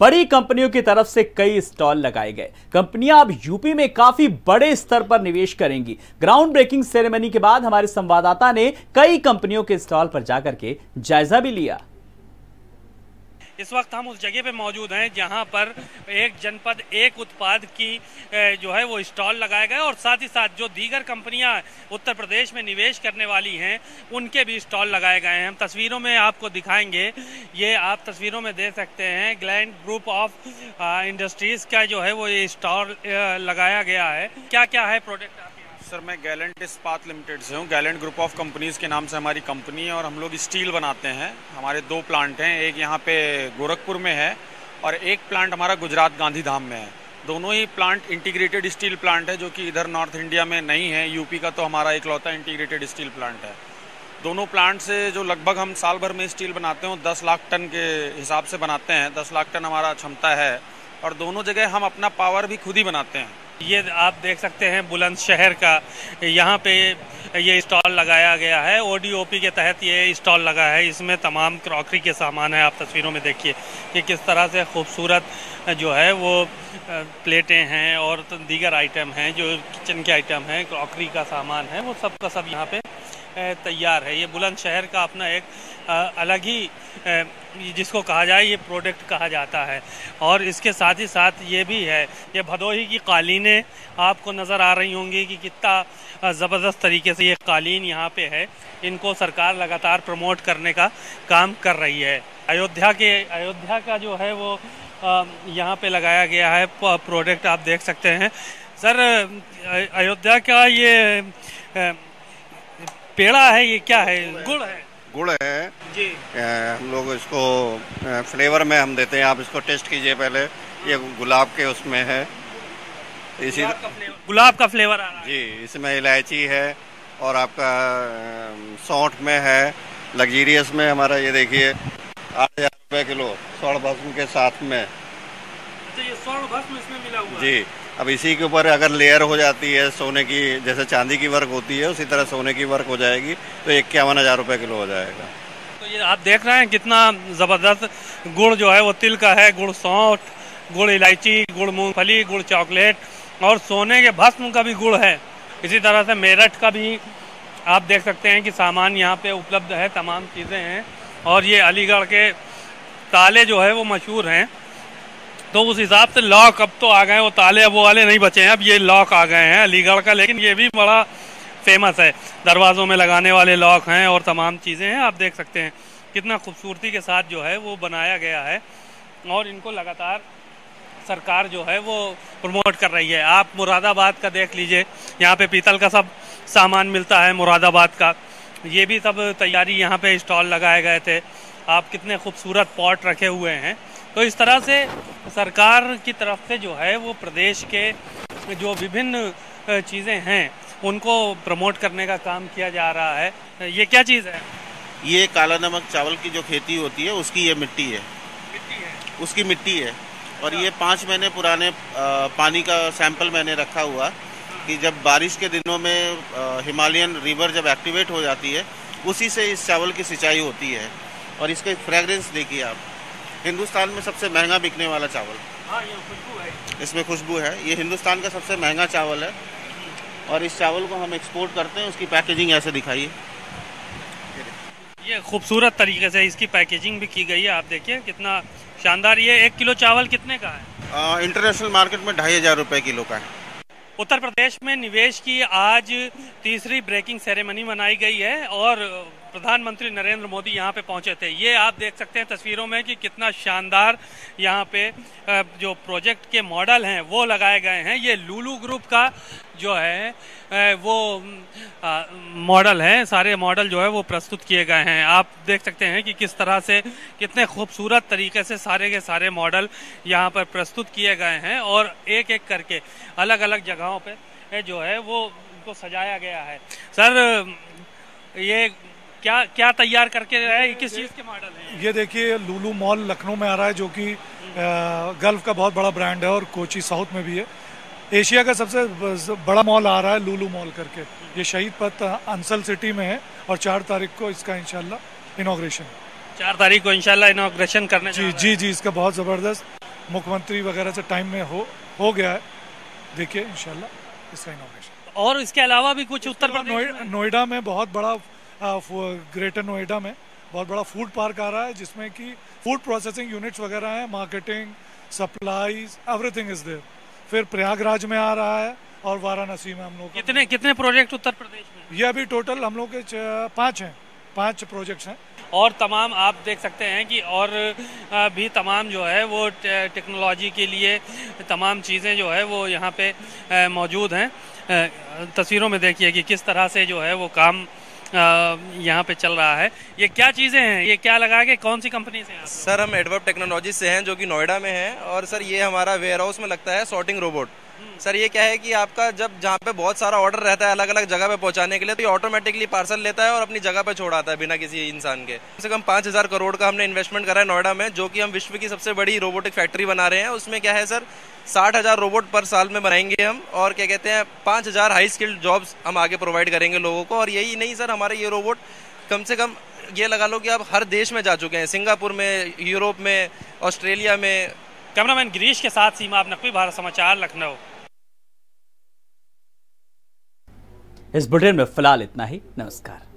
बड़ी कंपनियों की तरफ़ से कई स्टॉल लगाए गए। कंपनियाँ अब यूपी में काफ़ी बड़े स्तर पर निवेश करेंगी। ग्राउंड ब्रेकिंग सेरेमनी के बाद हमारे संवाददाता ने कई कंपनियों के स्टॉल पर जाकर के जायजा भी लिया। इस वक्त हम उस जगह पे मौजूद हैं जहाँ पर एक जनपद, एक उत्पाद की जो है वो स्टॉल लगाया गया और साथ ही साथ जो दीगर कंपनियाँ उत्तर प्रदेश में निवेश करने वाली हैं, उनके भी स्टॉल लगाए गए हैं। हम तस्वीरों में आपको दिखाएँगे। ये आप तस्वीरों में देख सकते हैं ग्लैंड ग्रुप ऑफ़ इंडस्ट्रीज़ का जो है वो ये स्टॉल लगाया गया है। क्या क्या है प्रोडक्ट सर, मैं गैलेंट इस्पात लिमिटेड से हूँ। गैलेंट ग्रुप ऑफ़ कंपनीज़ के नाम से हमारी कंपनी है और हम लोग स्टील बनाते हैं। हमारे दो प्लांट हैं, एक यहाँ पे गोरखपुर में है और एक प्लांट हमारा गुजरात गांधी धाम में है। दोनों ही प्लांट इंटीग्रेटेड स्टील प्लांट है, जो कि इधर नॉर्थ इंडिया में नहीं है। यूपी का तो हमारा इकलौता इंटीग्रेटेड स्टील प्लांट है। दोनों प्लांट से जो लगभग हम साल भर में स्टील बनाते हैं दस लाख टन के हिसाब से बनाते हैं। दस लाख टन हमारा क्षमता है और दोनों जगह हम अपना पावर भी खुद ही बनाते हैं। ये आप देख सकते हैं बुलंदशहर का, यहाँ पे ये स्टॉल लगाया गया है। ओडीओपी के तहत ये स्टॉल लगा है। इसमें तमाम क्रॉकरी के सामान है। आप तस्वीरों में देखिए कि किस तरह से खूबसूरत जो है वो प्लेटें हैं और दीगर आइटम हैं, जो किचन के आइटम हैं, क्रॉकरी का सामान है। वो सब का सब यहाँ पे तैयार है। ये बुलंदशहर का अपना एक अलग ही जिसको कहा जाए ये प्रोडक्ट कहा जाता है। और इसके साथ ही साथ ये भी है, ये भदोही की कालीनें आपको नज़र आ रही होंगी कि कितना ज़बरदस्त तरीके से ये कालीन यहाँ पे है। इनको सरकार लगातार प्रमोट करने का काम कर रही है। अयोध्या के, अयोध्या का जो है वो यहाँ पे लगाया गया है प्रोडक्ट आप देख सकते हैं। सर अयोध्या का ये पेड़ा है, ये क्या है? गुड़ है। गुड़ है। जी। हम लोग इसको फ्लेवर में हम देते हैं। आप इसको टेस्ट कीजिए पहले। ये गुलाब के उसमें है। इसी गुलाब का फ्लेवर। आ रहा है। जी इसमें इलायची है और आपका सौठ में है। लग्जीरियस में हमारा ये देखिए आठ हज़ार रुपये किलो स्वर्ण भस्म के साथ में। अच्छा ये स्वर्ण भस्म इसमें मिला हुआ जी। अब इसी के ऊपर अगर लेयर हो जाती है सोने की, जैसे चांदी की वर्क होती है, उसी तरह सोने की वर्क हो जाएगी तो इक्यावन हज़ार रुपये किलो हो जाएगा। तो ये आप देख रहे हैं कितना ज़बरदस्त गुड़ जो है वो तिल का है, गुड़ सौंठ, गुड़ इलायची, गुड़ मूंगफली, गुड़ चॉकलेट, और सोने के भस्म का भी गुड़ है। इसी तरह से मेरठ का भी आप देख सकते हैं कि सामान यहाँ पे उपलब्ध है, तमाम चीज़ें हैं। और ये अलीगढ़ के ताले जो है वो मशहूर हैं। तो उस हिसाब से लॉक अब तो आ गए वो ताले अब वो वाले नहीं बचे हैं, अब ये लॉक आ गए हैं अलीगढ़ का, लेकिन ये भी बड़ा फ़ेमस है। दरवाज़ों में लगाने वाले लॉक हैं और तमाम चीज़ें हैं, आप देख सकते हैं कितना खूबसूरती के साथ जो है वो बनाया गया है और इनको लगातार सरकार जो है वो प्रमोट कर रही है। आप मुरादाबाद का देख लीजिए, यहाँ पे पीतल का सब सामान मिलता है मुरादाबाद का। ये भी सब तैयारी यहाँ पे स्टॉल लगाए गए थे। आप कितने खूबसूरत पॉट रखे हुए हैं। तो इस तरह से सरकार की तरफ़ से जो है वो प्रदेश के जो विभिन्न चीज़ें हैं उनको प्रमोट करने का काम किया जा रहा है। ये क्या चीज़ है? ये काला नमक चावल की जो खेती होती है उसकी ये मिट्टी है। मिट्टी है? उसकी मिट्टी है। और ये पाँच महीने पुराने पानी का सैंपल मैंने रखा हुआ कि जब बारिश के दिनों में हिमालयन रिवर जब एक्टिवेट हो जाती है उसी से इस चावल की सिंचाई होती है। और इसका फ्रेगरेंस देखिए आप। हिंदुस्तान में सबसे महँगा बिकने वाला चावल। हाँ ये खुशबू है। इसमें खुशबू है। ये हिंदुस्तान का सबसे महँगा चावल है। और इस चावल को हम एक्सपोर्ट करते हैं। उसकी पैकेजिंग ऐसे दिखाइए। ये खूबसूरत तरीके से इसकी पैकेजिंग भी की गई है। आप देखिए कितना शानदार ये एक किलो चावल कितने का है? इंटरनेशनल मार्केट में ढाई हज़ार रुपये किलो का है। उत्तर प्रदेश में निवेश की आज तीसरी ब्रेकिंग सेरेमनी मनाई गई है। और प्रधानमंत्री नरेंद्र मोदी यहाँ पे पहुँचे थे। ये आप देख सकते हैं तस्वीरों में कि कितना शानदार यहाँ पे जो प्रोजेक्ट के मॉडल हैं, वो लगाए गए हैं। ये लूलू ग्रुप का जो है वो मॉडल है। सारे मॉडल जो है, वो प्रस्तुत किए गए हैं। आप देख सकते हैं कि किस तरह से कितने खूबसूरत तरीके से सारे के सारे मॉडल यहाँ पर प्रस्तुत किए गए हैं और एक एक करके अलग अलग जगहों पे जो है, वो उनको सजाया गया है। सर, ये क्या क्या तैयार करके है? किस चीज़ के मॉडल है? ये देखिए लूलू मॉल लखनऊ में आ रहा है जो कि गल्फ का बहुत बड़ा ब्रांड है और कोची साउथ में भी है। एशिया का सबसे बड़ा मॉल आ रहा है लूलू मॉल करके। ये शहीद पथ अंसल सिटी में है और चार तारीख को इसका इंशाल्लाह इनाग्रेशन चार तारीख को इनशाला इनाग्रेशन करने जी जी जी इसका बहुत ज़बरदस्त मुख्यमंत्री वगैरह से टाइम में हो हो गया है। देखिए इनशाला इसका इनोग्रेशन और इसके अलावा भी कुछ उत्तर प्रदेश नोएडा में बहुत बड़ा ग्रेटर नोएडा में। बहुत बड़ा फ़ूड पार्क आ रहा है जिसमें कि फ़ूड प्रोसेसिंग यूनिट्स वगैरह हैं marketing supplies everything is there फिर प्रयागराज में आ रहा है और वाराणसी में हम लोग कितने कितने प्रोजेक्ट उत्तर प्रदेश में? ये अभी टोटल हम लोग के पाँच हैं। पाँच प्रोजेक्ट्स हैं। और तमाम आप देख सकते हैं कि और भी तमाम जो है वो टेक्नोलॉजी के लिए तमाम चीज़ें जो है वो यहाँ पे मौजूद हैं। तस्वीरों में देखिए कि किस तरह से जो है वो काम यहाँ पे चल रहा है। ये क्या चीज़ें हैं? ये क्या लगा के कौन सी कंपनी से हैं सर हम एडवर्ब टेक्नोलॉजी से हैं जो कि नोएडा में है और सर ये हमारा वेयर हाउस में लगता है सॉर्टिंग रोबोट सर ये क्या है कि आपका जब जहाँ पे बहुत सारा ऑर्डर रहता है अलग अलग जगह पे पहुँचाने के लिए तो ये ऑटोमेटिकली पार्सल लेता है और अपनी जगह पे छोड़ आता है बिना किसी इंसान के। कम से कम पाँच हज़ार करोड़ का हमने इन्वेस्टमेंट करा है नोएडा में जो कि हम विश्व की सबसे बड़ी रोबोटिक फैक्ट्री बना रहे हैं। उसमें क्या है सर साठ हज़ार रोबोट पर साल में बनाएँगे हम और क्या कहते हैं पाँच हज़ार हाई स्किल्ड जॉब्स हम आगे प्रोवाइड करेंगे लोगों को। और यही नहीं सर हमारे ये रोबोट कम से कम ये लगा लो कि आप हर देश में जा चुके हैं सिंगापुर में यूरोप में ऑस्ट्रेलिया में। कैमरामैन गिरीश के साथ सीमा आप नकवी भारत समाचार लखनऊ। इस बुलेटिन में फ़िलहाल इतना ही। नमस्कार।